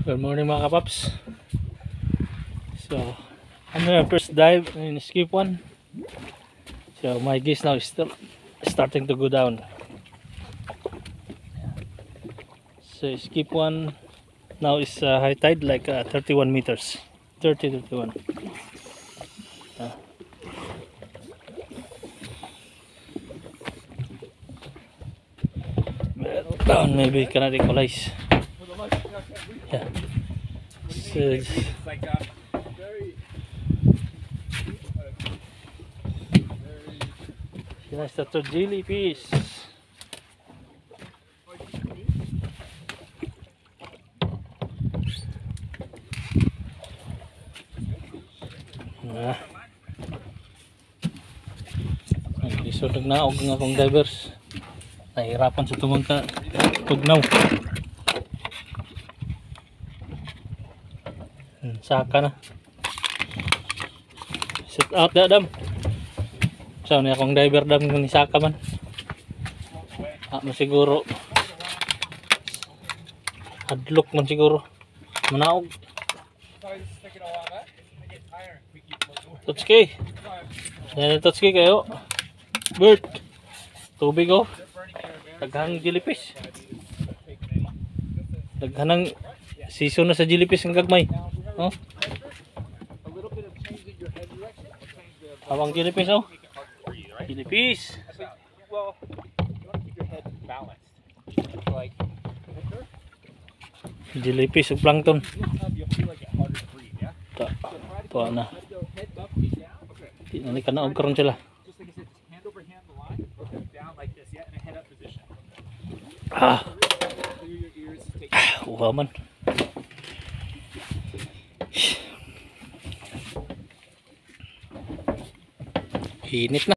Good morning mga kapaps. So, I'm gonna first dive in skip one. So my geese now is still starting to go down. So skip one now is uh, high tide like uh, 31 meters. 30 31. Uh, down maybe cannot equalize. Yeah. So Yes, that's a jellyfish. Nah. so, na og nga kong divers. Nahirapan sa tumong ka. Saka na. Sit out da dam. So ni akong diver dam ni Saka man. Ah, mo siguro. Hadlok man siguro. Manaog. Totski. Yan Totski kayo. Bert. Tubig oh. Daghang jellyfish. Daghanang season na sa jellyfish ang gagmay. Huh? A little bit of change in your. Abang jellyfish, oh. Jellyfish. Well, you want to keep Tak, apa nah. Nanti kena ukuran sila. Ah. Wow, man. Init na.